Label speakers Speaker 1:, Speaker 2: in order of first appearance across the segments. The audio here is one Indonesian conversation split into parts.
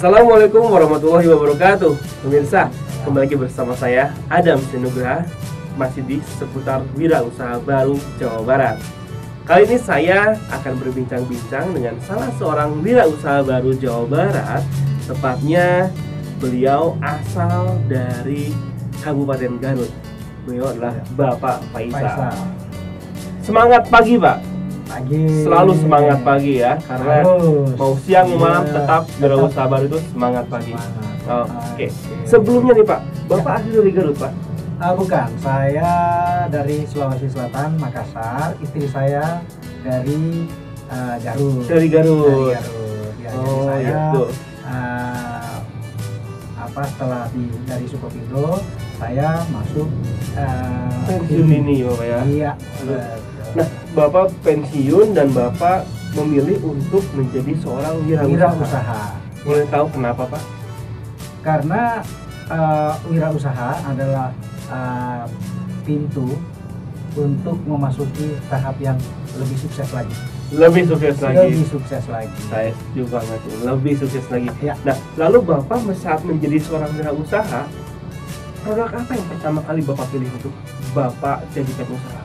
Speaker 1: Assalamualaikum warahmatullahi wabarakatuh. Pemirsa, kembali lagi bersama saya Adam Sinugraha Masih di seputar wirausaha baru Jawa Barat. Kali ini saya akan berbincang-bincang dengan salah seorang wirausaha baru Jawa Barat. Tepatnya beliau asal dari Kabupaten Garut. Beliau adalah Bapak Faisal. Semangat pagi Pak
Speaker 2: Pagi.
Speaker 1: Selalu semangat pagi ya Karena
Speaker 2: Harus.
Speaker 1: mau siang mau malam
Speaker 2: Iya,
Speaker 1: tetap wirausaha baru itu semangat pagi
Speaker 2: semangat.
Speaker 1: Oh, Oke. Sebelumnya nih Pak, Bapak asli dari Garut Pak.
Speaker 2: Ah, bukan, saya dari Sulawesi Selatan, Makassar. Istri saya dari ah, Garut.
Speaker 1: Dari
Speaker 2: Dari
Speaker 1: Garut.
Speaker 2: Garut. Ya, jadi
Speaker 1: Oh,
Speaker 2: saya
Speaker 1: gitu.
Speaker 2: ah, apa setelah di dari Sukopindo saya masuk ah,
Speaker 1: Pensiun ini Bapak ya.
Speaker 2: Iya.
Speaker 1: Nah, Bapak pensiun dan Bapak memilih untuk menjadi seorang wirausaha.
Speaker 2: wirausaha.
Speaker 1: Boleh tahu kenapa Pak?
Speaker 2: karena uh, wirausaha adalah uh, pintu untuk memasuki tahap yang lebih sukses lagi.
Speaker 1: Lebih sukses lagi.
Speaker 2: Lebih sukses lagi.
Speaker 1: Saya setuju banget. Lebih sukses lagi.
Speaker 2: Ya.
Speaker 1: Nah, lalu Bapak saat menjadi seorang wirausaha, produk apa yang pertama kali Bapak pilih untuk Bapak jadikan usaha?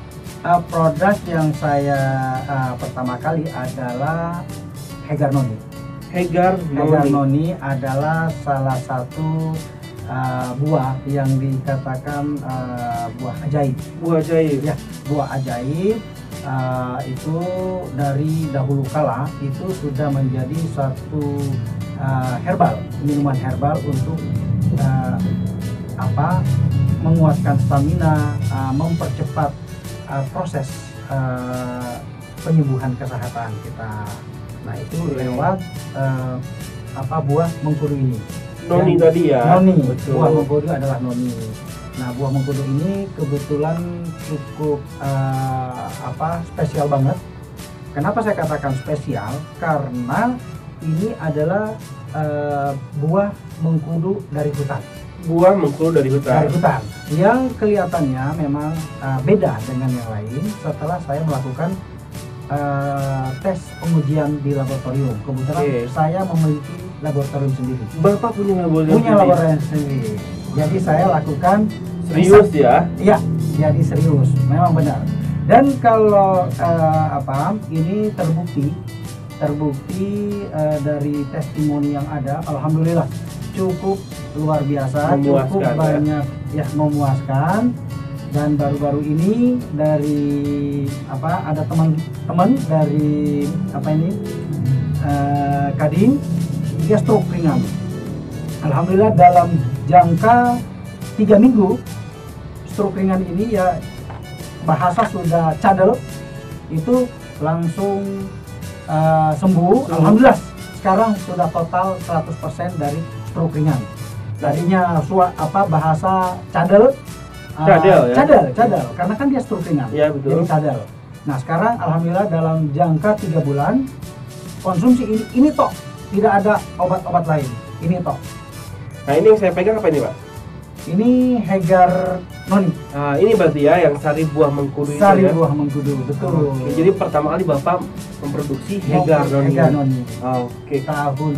Speaker 2: Uh, produk yang saya uh, pertama kali adalah Hegar Noni.
Speaker 1: Hegar
Speaker 2: Hegar
Speaker 1: Noni.
Speaker 2: Noni adalah salah satu uh, buah yang dikatakan uh, buah ajaib.
Speaker 1: Buah jaib.
Speaker 2: Ya, buah ajaib uh, itu dari dahulu kala itu sudah menjadi suatu uh, herbal, minuman herbal untuk uh, apa? menguatkan stamina, uh, mempercepat uh, proses uh, penyembuhan kesehatan kita. Nah, itu lewat uh, apa buah mengkudu ini.
Speaker 1: Noni
Speaker 2: Yang-
Speaker 1: tadi ya.
Speaker 2: Noni,
Speaker 1: Betul.
Speaker 2: buah mengkudu adalah noni. Nah, buah mengkudu ini kebetulan cukup eh, apa spesial banget. Kenapa saya katakan spesial? Karena ini adalah eh, buah mengkudu dari hutan.
Speaker 1: Buah mengkudu dari hutan.
Speaker 2: Dari hutan. Yang kelihatannya memang eh, beda dengan yang lain setelah saya melakukan eh, tes pengujian di laboratorium. Kebetulan
Speaker 1: Oke.
Speaker 2: saya memiliki laboratorium sendiri
Speaker 1: Bapak punya laboratorium
Speaker 2: punya laboratorium sendiri. Jadi saya lakukan
Speaker 1: serius ya
Speaker 2: Iya, jadi serius, memang benar. Dan kalau eh, apa ini terbukti, terbukti eh, dari testimoni yang ada, alhamdulillah cukup luar biasa,
Speaker 1: Memuaskan,
Speaker 2: cukup
Speaker 1: ya.
Speaker 2: banyak ya memuaskan. Dan baru-baru ini dari apa ada teman-teman dari apa ini eh, Kadin dia stroke ringan. Alhamdulillah dalam jangka tiga minggu stroke ringan ini ya bahasa sudah cadel itu langsung uh, sembuh.
Speaker 1: Sembuh.
Speaker 2: Alhamdulillah sekarang sudah total 100% dari stroke ringan. Tadinya sua, apa bahasa cadel uh,
Speaker 1: Cadel, ya?
Speaker 2: cadel, cadel karena kan dia stroke ringan.
Speaker 1: ya betul
Speaker 2: Jadi cadel. Nah sekarang alhamdulillah dalam jangka tiga bulan konsumsi ini ini toh tidak ada obat-obat lain. Ini toh.
Speaker 1: nah ini yang saya pegang apa ini pak
Speaker 2: Ini Hegar Noni.
Speaker 1: nah ini berarti ya yang sari buah mengkudu itu
Speaker 2: Sari
Speaker 1: ya
Speaker 2: buah mengkudu, betul.
Speaker 1: Oke, jadi pertama kali bapak memproduksi Hegar Noni
Speaker 2: Hegar Noni.
Speaker 1: oke
Speaker 2: Tahun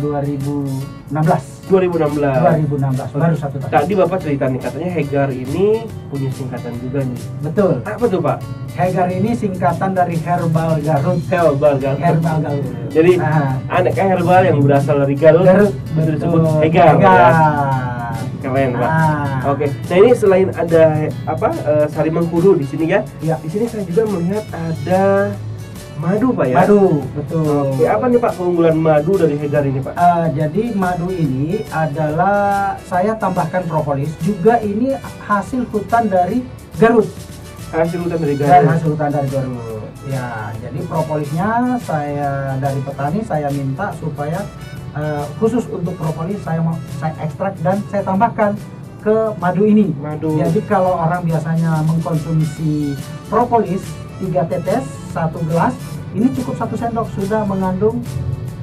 Speaker 2: 2016.
Speaker 1: 2016
Speaker 2: 2016 baru satu tahun.
Speaker 1: tadi bapak cerita nih katanya Hegar ini punya singkatan juga nih
Speaker 2: Betul.
Speaker 1: apa tuh pak
Speaker 2: Hegar ini singkatan dari Herbal Garut.
Speaker 1: herbal Garut
Speaker 2: Herbal Garut.
Speaker 1: Jadi,
Speaker 2: nah,
Speaker 1: aneka herbal yang berasal dari Garut,
Speaker 2: Garut
Speaker 1: itu disebut
Speaker 2: betul.
Speaker 1: Hegar, ya?
Speaker 2: Hegar.
Speaker 1: keren pak
Speaker 2: Nah,
Speaker 1: Oke, nah ini selain ada apa eh, sari di sini ya,
Speaker 2: Ya.
Speaker 1: di sini saya juga melihat ada madu pak ya.
Speaker 2: Madu, betul.
Speaker 1: Oke, apa nih pak keunggulan madu dari Hegar ini pak?
Speaker 2: Eh, jadi madu ini adalah saya tambahkan propolis juga ini hasil hutan dari Garut
Speaker 1: Hasil hutan dari
Speaker 2: dan
Speaker 1: Garut.
Speaker 2: hasil hutan dari Garut ya jadi propolisnya saya dari petani saya minta supaya eh, khusus untuk propolis saya mau saya ekstrak dan saya tambahkan ke madu ini
Speaker 1: Madu.
Speaker 2: jadi kalau orang biasanya mengkonsumsi propolis 3 tetes satu gelas ini cukup satu sendok sudah mengandung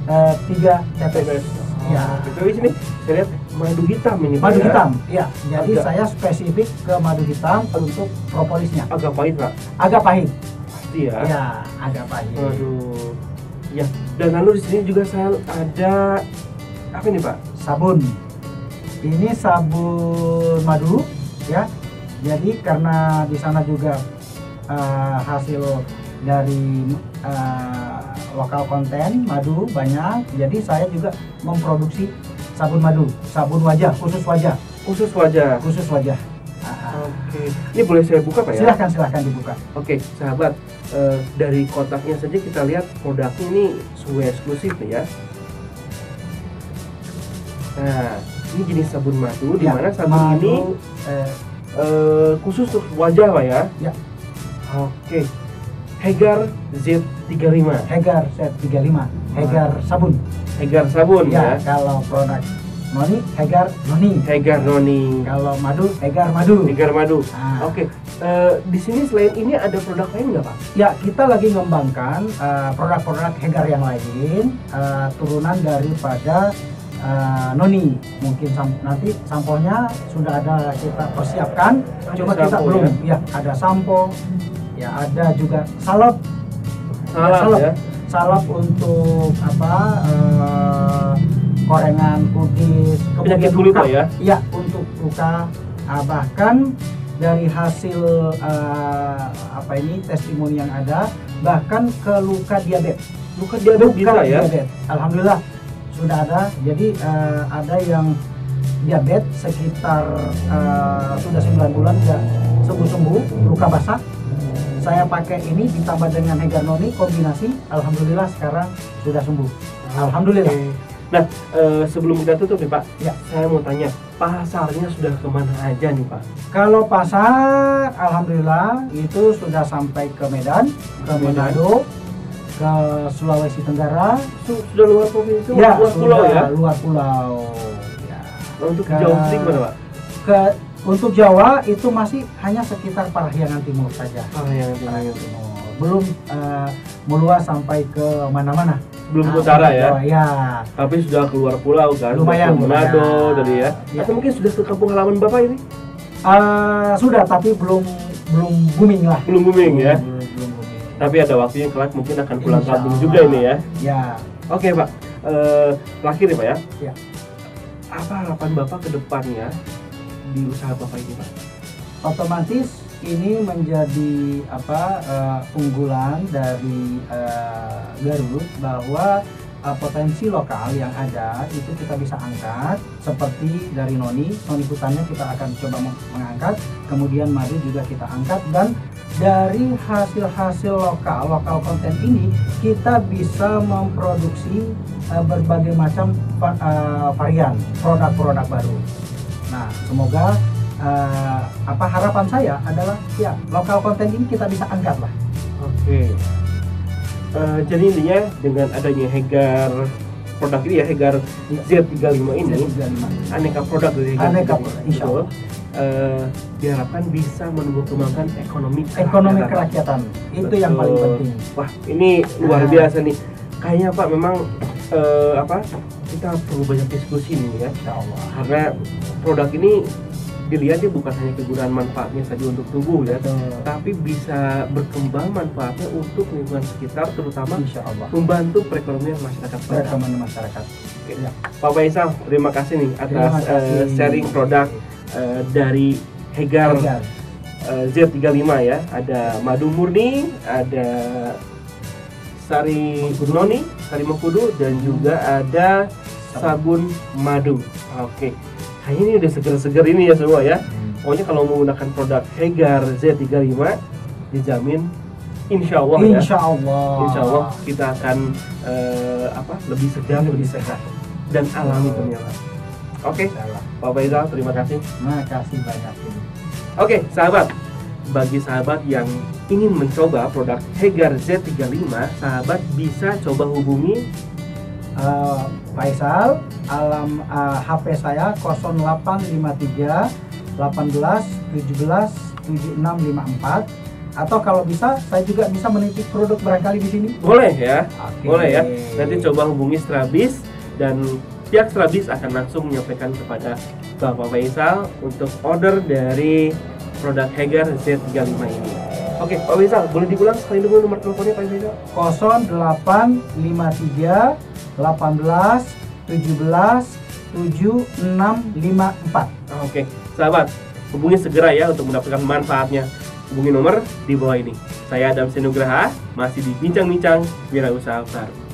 Speaker 2: eh, tiga tetes
Speaker 1: Ya.
Speaker 2: ya
Speaker 1: Tapi sini saya lihat madu hitam ini.
Speaker 2: Madu
Speaker 1: ya.
Speaker 2: hitam ya jadi
Speaker 1: Agak-
Speaker 2: saya spesifik ke madu hitam untuk propolisnya
Speaker 1: Agak pahit pak.
Speaker 2: agak pahit
Speaker 1: Pasti ya.
Speaker 2: ya agak pahit
Speaker 1: Waduh. Ya. Dan lalu di sini juga saya ada apa ini pak?
Speaker 2: sabun. Ini sabun madu ya. Jadi karena di sana juga uh, hasil dari uh, lokal konten madu banyak, jadi saya juga memproduksi sabun madu, sabun wajah khusus wajah,
Speaker 1: Khusus wajah.
Speaker 2: khusus wajah. Ah,
Speaker 1: Oke. Ini boleh saya buka Pak ya?
Speaker 2: silahkan silahkan dibuka.
Speaker 1: Oke, sahabat, eh, dari kotaknya saja kita lihat produknya ini sesuai eksklusif ya. Nah, ini jenis sabun madu, di
Speaker 2: Ya,
Speaker 1: mana sabun
Speaker 2: madu,
Speaker 1: ini
Speaker 2: eh,
Speaker 1: eh, khusus untuk wajah Pak ya?
Speaker 2: Ya.
Speaker 1: Oke. Hegar Z35.
Speaker 2: Hegar set 35, Hegar sabun.
Speaker 1: Hegar sabun
Speaker 2: Ya,
Speaker 1: ya.
Speaker 2: kalau produk Noni, Hegar Noni.
Speaker 1: Hegar Noni.
Speaker 2: Kalau madu, Hegar madu.
Speaker 1: Hegar madu.
Speaker 2: Ah.
Speaker 1: Oke. eh, di sini selain ini ada produk lain nggak Pak?
Speaker 2: Ya, kita lagi mengembangkan eh, produk-produk Hegar yang lain, eh, turunan daripada eh, Noni. Mungkin sam- nanti sampelnya sudah ada kita persiapkan,
Speaker 1: Ada
Speaker 2: cuma kita belum. Ya, ada sampo, ya ada juga salep,
Speaker 1: Salah
Speaker 2: salep.
Speaker 1: ya.
Speaker 2: salep untuk apa? eh, korengan kutis,
Speaker 1: Penyakit kulit
Speaker 2: luka.
Speaker 1: Ya.
Speaker 2: Iya, untuk luka ah, bahkan dari hasil eh, apa ini testimoni yang ada bahkan ke luka diabetes.
Speaker 1: Luka diabetes bisa ya.
Speaker 2: diabetes. Alhamdulillah sudah ada. Jadi eh, ada yang diabetes sekitar eh, sudah 9 bulan ya sembuh-sembuh luka basah. Saya pakai ini ditambah dengan Hegarnoni kombinasi, alhamdulillah sekarang sudah sembuh. Alhamdulillah.
Speaker 1: Oke. Nah, eh, sebelum kita tutup nih Pak,
Speaker 2: Ya.
Speaker 1: saya mau tanya, pasarnya sudah ke mana aja nih Pak?
Speaker 2: Kalau pasar, alhamdulillah itu sudah sampai ke Medan, ke. Manado, ke Sulawesi Tenggara,
Speaker 1: Su- Sudah luar provinsi,
Speaker 2: ya
Speaker 1: luar pulau ya?
Speaker 2: luar pulau. Ya.
Speaker 1: Untuk
Speaker 2: Ke-
Speaker 1: Jawa sendiri gimana Pak?
Speaker 2: Ke untuk Jawa itu masih hanya sekitar Parahyangan Timur saja.
Speaker 1: Ah, yang
Speaker 2: Parahyangan Timur. Belum eh, meluas sampai ke mana-mana.
Speaker 1: belum
Speaker 2: Nah,
Speaker 1: ke utara
Speaker 2: untuk
Speaker 1: ya,
Speaker 2: Jawa, ya.
Speaker 1: tapi sudah keluar pulau kan,
Speaker 2: Lumayan,
Speaker 1: ke Manado tadi ya.
Speaker 2: Ya.
Speaker 1: Atau mungkin sudah ke kampung halaman Bapak ini?
Speaker 2: Eh, sudah tapi belum belum booming lah.
Speaker 1: Belum booming ya.
Speaker 2: Belum, belum booming.
Speaker 1: Tapi ada waktunya kelak mungkin akan pulang kampung juga ini ya.
Speaker 2: Ya.
Speaker 1: Oke Pak, Eh, terakhir nih Pak ya.
Speaker 2: Ya.
Speaker 1: Apa harapan Bapak ke depannya di usaha Bapak ini Pak?
Speaker 2: otomatis ini menjadi apa eh, unggulan dari eh, Garut bahwa eh, potensi lokal yang ada itu kita bisa angkat seperti dari Noni Noni hutannya kita akan coba meng- mengangkat kemudian madu juga kita angkat dan dari hasil-hasil lokal lokal konten ini kita bisa memproduksi eh, berbagai macam eh, varian produk-produk baru nah semoga eh, apa harapan saya adalah ya lokal konten ini kita bisa angkat lah
Speaker 1: Oke. Eh, jadi intinya dengan adanya Hegar produk ini ya Hegar
Speaker 2: Iya.
Speaker 1: Z35 ini
Speaker 2: Z35.
Speaker 1: aneka produk dari Hegar
Speaker 2: Aneka produk, insya
Speaker 1: betul.
Speaker 2: Allah.
Speaker 1: Eh, diharapkan bisa menumbuh kembangkan ekonomi
Speaker 2: ekonomi
Speaker 1: kerakyatan.
Speaker 2: kerakyatan itu yang paling
Speaker 1: Betul.
Speaker 2: penting
Speaker 1: Wah ini luar
Speaker 2: Ah.
Speaker 1: biasa nih. Kayaknya Pak memang eh, apa kita perlu banyak diskusi nih ya karena produk ini dilihatnya bukan hanya kegunaan manfaatnya saja untuk tubuh ya,
Speaker 2: Betul.
Speaker 1: tapi bisa berkembang manfaatnya untuk lingkungan sekitar terutama
Speaker 2: Insya Allah
Speaker 1: membantu perekonomian masyarakat.
Speaker 2: Perekonomian masyarakat Ya.
Speaker 1: Pak Faisal, terima kasih nih atas
Speaker 2: kasih.
Speaker 1: eh, sharing produk eh, dari Hegar
Speaker 2: Agar.
Speaker 1: eh, Z35 ya. Ada madu murni, ada sari noni, sari mengkudu dan juga ada sabun madu. Oke. Kayaknya ini udah seger-seger ini ya semua ya. Pokoknya kalau menggunakan produk Hegar Z35 dijamin insya Allah ya.
Speaker 2: Insya Allah
Speaker 1: Insya Allah kita akan eh, apa lebih segar, lebih sehat dan alami ternyata. Oke,
Speaker 2: Allah.
Speaker 1: Pak Faisal terima kasih.
Speaker 2: Terima kasih banyak.
Speaker 1: Oke, sahabat. Bagi sahabat yang ingin mencoba produk Hegar Z35, sahabat bisa coba hubungi
Speaker 2: Eh, Faisal alam eh, HP saya 0853 18 17 7654 atau kalau bisa saya juga bisa menitip produk barangkali di sini.
Speaker 1: boleh ya,
Speaker 2: Oke.
Speaker 1: boleh ya. Nanti coba hubungi Strabis dan pihak Strabis akan langsung menyampaikan kepada Bapak Faisal untuk order dari produk Hegar Z35 ini. Oke, Pak Faisal, boleh diulang sekali dulu nomor teleponnya Pak Faisal?
Speaker 2: 0853 18 17 7654.
Speaker 1: Oke, sahabat, hubungi segera ya untuk mendapatkan manfaatnya. Hubungi nomor di bawah ini. Saya Adam Senugraha, masih di Bincang-Bincang Wirausaha Baru.